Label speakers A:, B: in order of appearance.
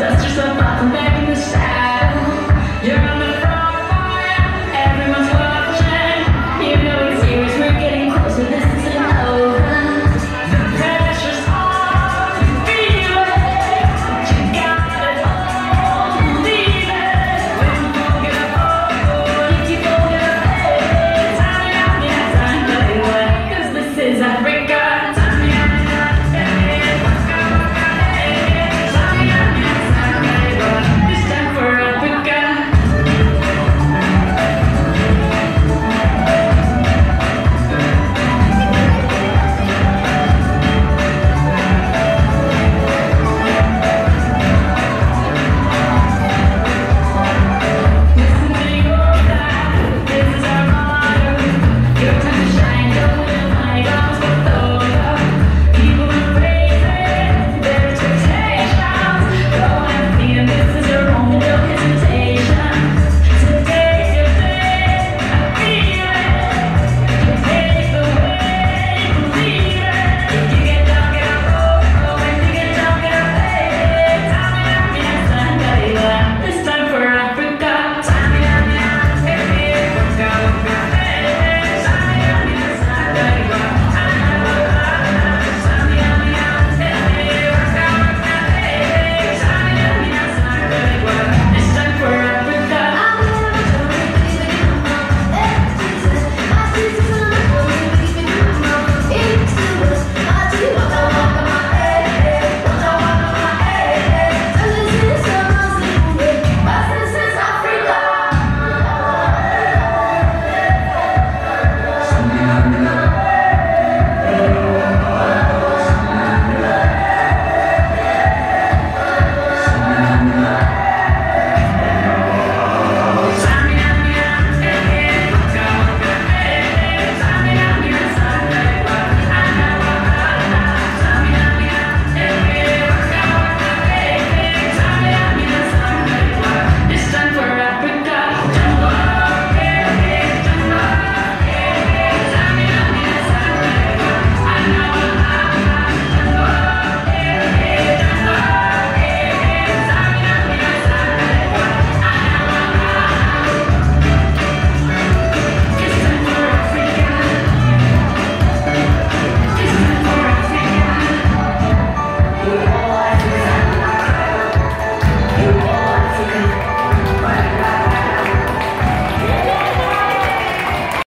A: dust yourself